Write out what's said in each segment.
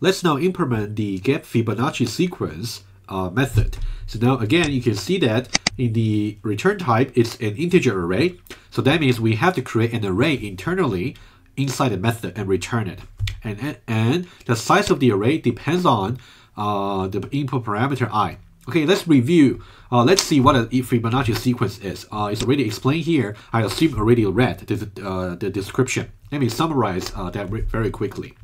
let's now implement the get Fibonacci sequence uh, method. So now again, you can see that in the return type, it's an integer array. So that means we have to create an array internally inside the method and return it. And, and the size of the array depends on uh, the input parameter i. Okay, let's review. Uh, let's see what a Fibonacci sequence is. Uh, it's already explained here. I assume already read the, uh, the description. Let me summarize uh, that very quickly.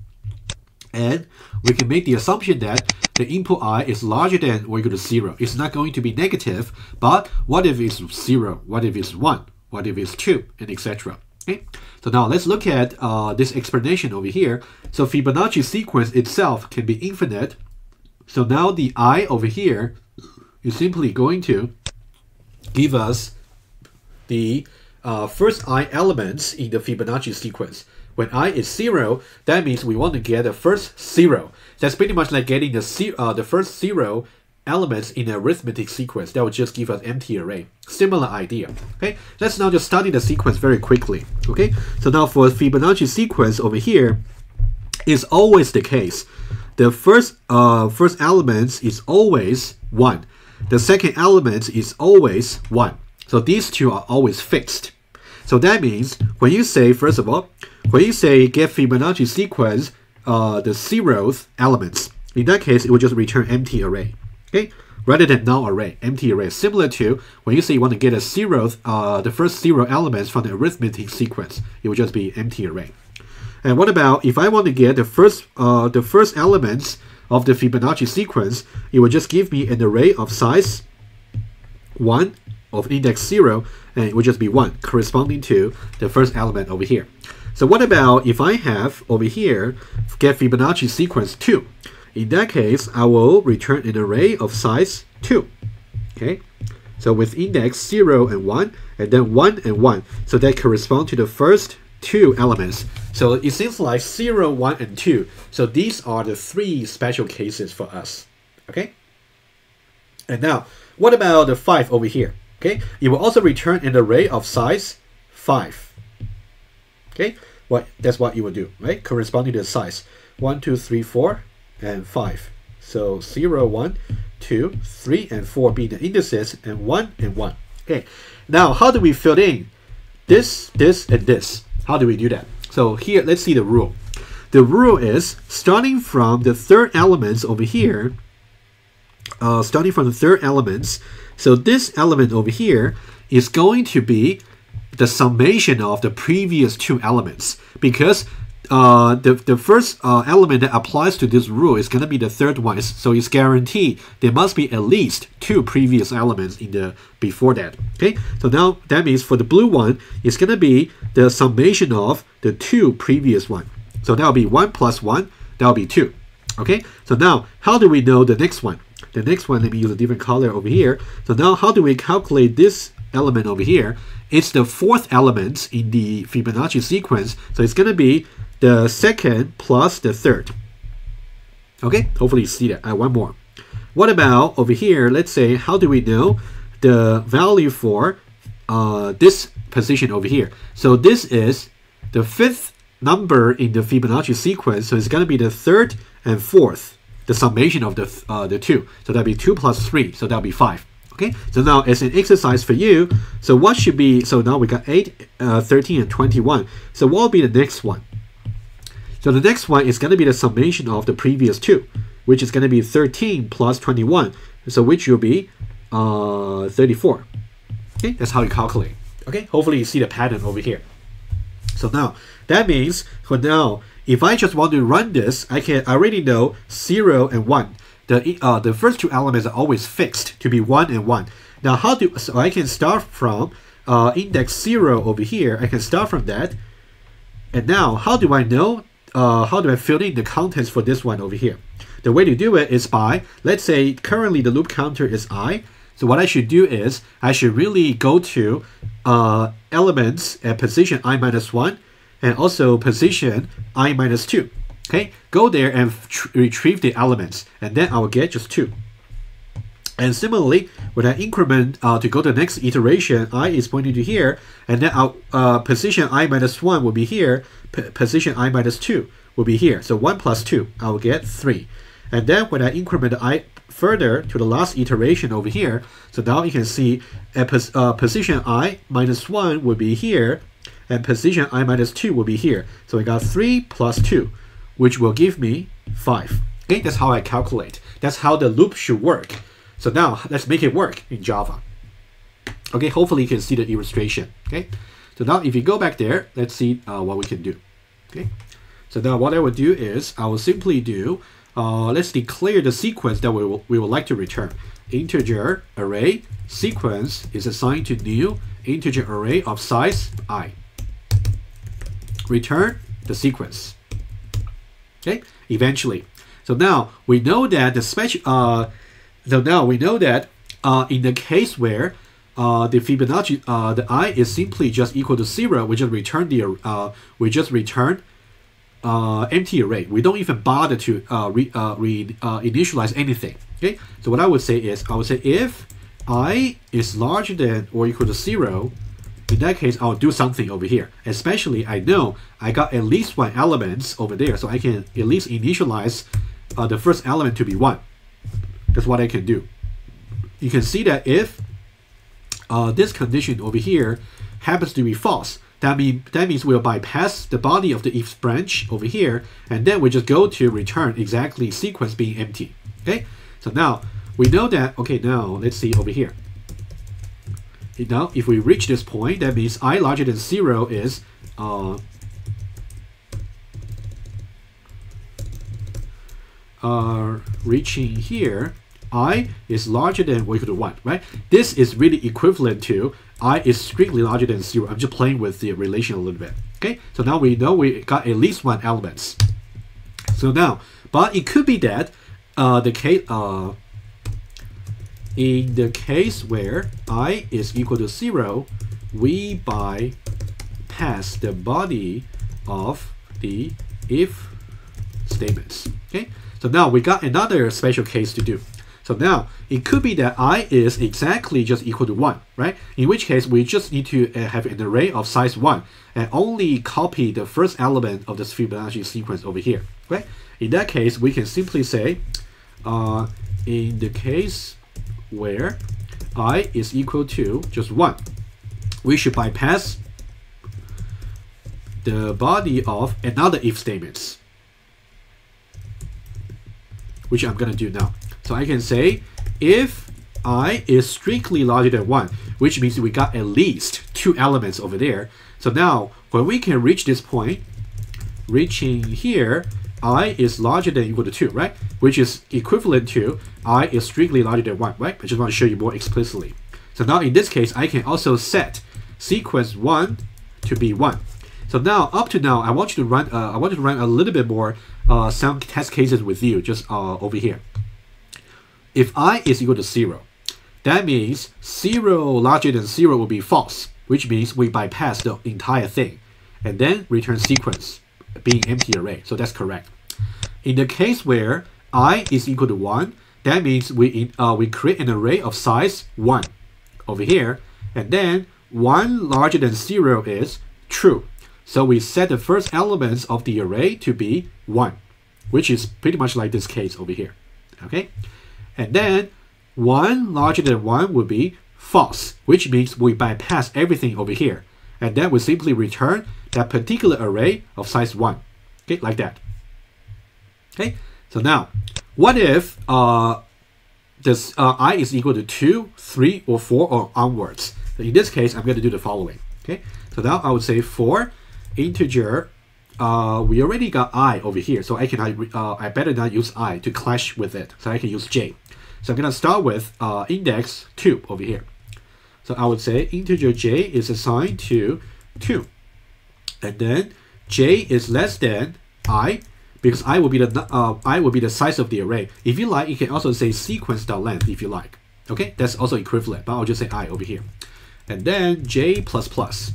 And we can make the assumption that the input i is larger than or equal to 0. It's not going to be negative, but what if it's 0? What if it's 1? What if it's 2? And etc. Okay, so now let's look at uh, this explanation over here. So Fibonacci sequence itself can be infinite. So now the i over here is simply going to give us the uh, first i elements in the Fibonacci sequence. When i is 0, that means we want to get the first 0. That's pretty much like getting the, uh, the first 0 elements in an arithmetic sequence. That would just give us empty array. Similar idea. Okay, let's now just study the sequence very quickly. Okay, so now for Fibonacci sequence over here, is always the case. The first uh, first element is always 1 the second element is always 1. So these two are always fixed. So that means when you say, first of all, when you say get Fibonacci sequence, uh, the zeroth elements, in that case, it will just return empty array. Okay, rather than null array, empty array. Similar to when you say you want to get a zeroth, uh, the first zero elements from the arithmetic sequence, it will just be empty array. And what about if I want to get the first, uh, the first elements of the Fibonacci sequence, it will just give me an array of size 1 of index 0, and it will just be 1, corresponding to the first element over here. So what about if I have over here, get Fibonacci sequence 2? In that case, I will return an array of size 2. Okay, so with index 0 and 1, and then 1 and 1. So that correspond to the first two elements. So it seems like 0, 1, and 2. So these are the three special cases for us. Okay? And now, what about the 5 over here? Okay, it will also return an array of size 5. Okay, what that's what you will do, right? Corresponding to the size 1, 2, 3, 4, and 5. So 0, 1, 2, 3, and 4 being the indices, and 1 and 1. Okay, now how do we fill in this, this, and this? How do we do that? So here, let's see the rule. The rule is starting from the third elements over here, uh, starting from the third elements, so this element over here is going to be the summation of the previous two elements because uh, the, the first uh, element that applies to this rule is going to be the third one. So it's guaranteed there must be at least two previous elements in the before that. Okay, so now that means for the blue one, it's going to be the summation of the two previous one. So that will be 1 plus 1, that will be 2. Okay, so now how do we know the next one? The next one, let me use a different color over here. So now how do we calculate this element over here? It's the fourth element in the Fibonacci sequence. So it's going to be the second plus the third. Okay, hopefully you see that. I want more. What about over here? Let's say, how do we know the value for uh, this position over here? So this is the fifth number in the Fibonacci sequence. So it's going to be the third and fourth, the summation of the, uh, the two. So that'll be 2 plus 3. So that'll be 5. Okay, so now as an exercise for you, so what should be, so now we got 8, uh, 13, and 21. So what will be the next one? So the next one is going to be the summation of the previous two, which is going to be 13 plus 21, so which will be uh, 34. Okay, that's how you calculate. Okay, hopefully you see the pattern over here. So now, that means for now, if I just want to run this, I can I already know 0 and 1. The, uh, the first two elements are always fixed to be 1 and 1. Now how do, so I can start from uh, index 0 over here, I can start from that. And now, how do I know uh, how do I fill in the contents for this one over here? The way to do it is by, let's say currently the loop counter is i. So what I should do is, I should really go to uh, elements at position i minus 1 and also position i minus 2. Okay, go there and retrieve the elements and then I will get just 2. And similarly, when I increment uh, to go to the next iteration, i is pointing to here, and then our uh, position i minus 1 will be here, position i minus 2 will be here. So 1 plus 2, I will get 3. And then when I increment i further to the last iteration over here, so now you can see pos uh, position i minus 1 will be here, and position i minus 2 will be here. So I got 3 plus 2, which will give me 5. Okay, that's how I calculate. That's how the loop should work. So now let's make it work in Java. Okay, hopefully you can see the illustration. Okay, so now if you go back there, let's see uh, what we can do. Okay, so now what I would do is I will simply do, uh, let's declare the sequence that we, will, we would like to return. Integer array sequence is assigned to new integer array of size i. Return the sequence. Okay, eventually. So now we know that the special, uh, so now we know that uh, in the case where uh, the Fibonacci, uh, the i is simply just equal to zero, we just return the, uh, we just return uh, empty array. We don't even bother to uh, re, uh, re uh, initialize anything. Okay, so what I would say is, I would say if i is larger than or equal to zero, in that case, I'll do something over here. Especially, I know I got at least one element over there, so I can at least initialize uh, the first element to be 1. That's what I can do. You can see that if uh, this condition over here happens to be false, that, mean, that means we'll bypass the body of the if branch over here, and then we just go to return exactly sequence being empty. Okay, so now we know that, okay, now let's see over here. Now, if we reach this point, that means i larger than 0 is uh, uh, reaching here, i is larger than or equal to 1, right? This is really equivalent to i is strictly larger than 0. I'm just playing with the relation a little bit. Okay, so now we know we got at least one element. So now, but it could be that uh, the case, uh, in the case where i is equal to 0, we bypass the body of the if statements. Okay, so now we got another special case to do. So now it could be that i is exactly just equal to 1, right? In which case we just need to uh, have an array of size 1 and only copy the first element of this Fibonacci sequence over here, right? In that case, we can simply say, uh, in the case where i is equal to just 1, we should bypass the body of another if statements which I'm going to do now. So I can say if i is strictly larger than 1, which means we got at least two elements over there. So now, when we can reach this point, reaching here, i is larger than equal to 2, right? Which is equivalent to i is strictly larger than 1, right? I just want to show you more explicitly. So now in this case, I can also set sequence 1 to be 1. So now, up to now, I want you to run. Uh, I want you to run a little bit more uh, some test cases with you, just uh, over here. If i is equal to zero, that means zero larger than zero will be false, which means we bypass the entire thing, and then return sequence being empty array. So that's correct. In the case where i is equal to one, that means we uh, we create an array of size one over here, and then one larger than zero is true. So we set the first elements of the array to be 1, which is pretty much like this case over here. Okay? And then 1 larger than 1 would be false, which means we bypass everything over here. And then we simply return that particular array of size 1. Okay, like that. Okay, so now, what if uh, this uh, i is equal to 2, 3, or 4, or onwards? So in this case, I'm going to do the following. Okay, so now I would say for integer, uh, we already got i over here, so I can uh, I better not use i to clash with it, so I can use j. So I'm gonna start with uh, index 2 over here. So I would say integer j is assigned to 2. And then j is less than i, because i will be the uh, i will be the size of the array. If you like, you can also say sequence.length if you like. Okay, that's also equivalent, but I'll just say i over here. And then j plus plus.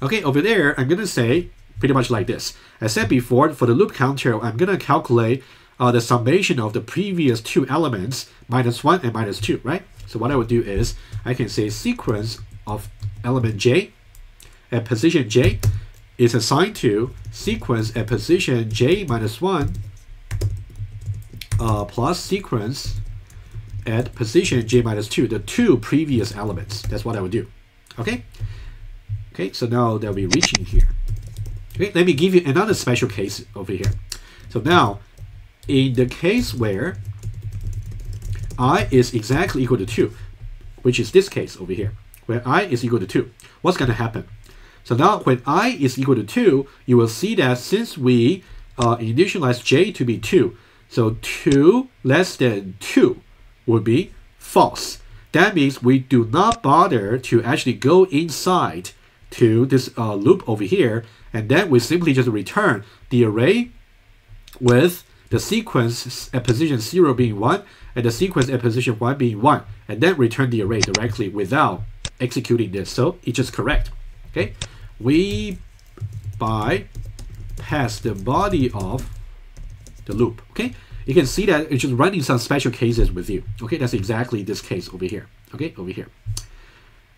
Okay, over there, I'm going to say pretty much like this. i said before, for the loop counter, I'm going to calculate uh, the summation of the previous two elements, minus 1 and minus 2, right? So what I would do is, I can say sequence of element j at position j, is assigned to sequence at position j minus 1 uh, plus sequence at position j minus 2, the two previous elements. That's what I would do. Okay? Okay, so now they'll be reaching here. Okay, let me give you another special case over here. So now, in the case where i is exactly equal to 2, which is this case over here, where i is equal to 2, what's going to happen? So now when i is equal to 2, you will see that since we uh, initialize j to be 2, so 2 less than 2 would be false. That means we do not bother to actually go inside to this uh, loop over here, and then we simply just return the array with the sequence at position 0 being 1 and the sequence at position 1 being 1 and then return the array directly without executing this so it's just correct okay we bypass the body of the loop okay? You can see that it's just running some special cases with you okay? That's exactly this case over here okay? Over here.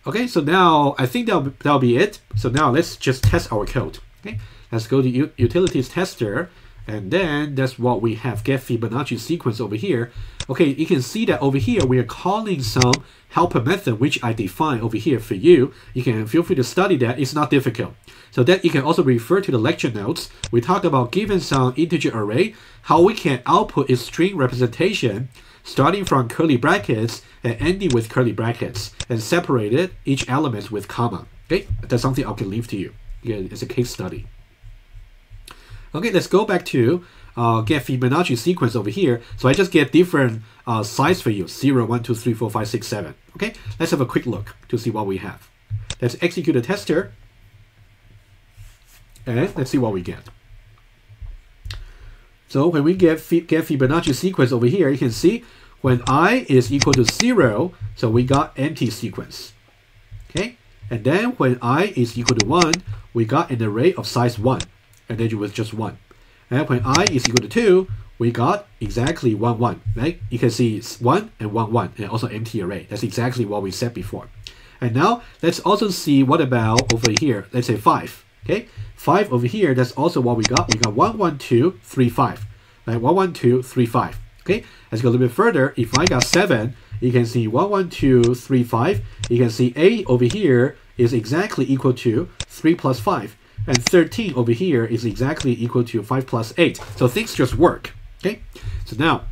Okay so now I think that'll, that'll be it. So now let's just test our code okay? Let's go to utilities tester and then that's what we have get Fibonacci sequence over here. Okay, you can see that over here we are calling some helper method which I define over here for you. You can feel free to study that. It's not difficult. So that you can also refer to the lecture notes. We talk about given some integer array, how we can output its string representation starting from curly brackets and ending with curly brackets and separated each element with comma. Okay, that's something I can leave to you. Again, it's a case study. Okay, let's go back to uh, get Fibonacci sequence over here. So I just get different uh, size for you, 0, 1, 2, 3, 4, 5, 6, 7. Okay, let's have a quick look to see what we have. Let's execute a tester. And let's see what we get. So when we get, get Fibonacci sequence over here, you can see when i is equal to 0, so we got empty sequence. Okay, and then when i is equal to 1, we got an array of size 1 and then it was just 1. And when i is equal to 2, we got exactly 1, 1, right? You can see it's 1 and 1, 1, and also empty array. That's exactly what we said before. And now, let's also see what about over here, let's say 5, okay? 5 over here, that's also what we got. We got 1, 1, 2, 3, 5, right? 1, 1, 2, 3, 5, okay? Let's go a little bit further. If I got 7, you can see 1, 1, 2, 3, 5. You can see A over here is exactly equal to 3 plus 5. And 13 over here is exactly equal to 5 plus 8. So things just work. Okay, so now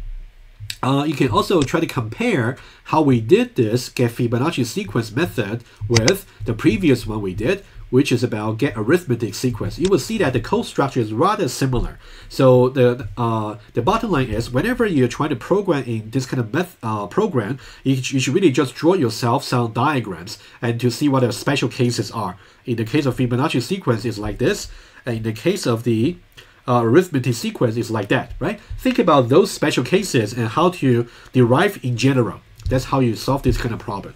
uh, you can also try to compare how we did this get Fibonacci sequence method with the previous one we did, which is about get arithmetic sequence. You will see that the code structure is rather similar. So the uh, the bottom line is whenever you're trying to program in this kind of meth uh, program, you, you should really just draw yourself some diagrams and to see what the special cases are. In the case of Fibonacci sequence, is like this. And in the case of the uh, arithmetic sequence, is like that, right? Think about those special cases and how to derive in general. That's how you solve this kind of problem.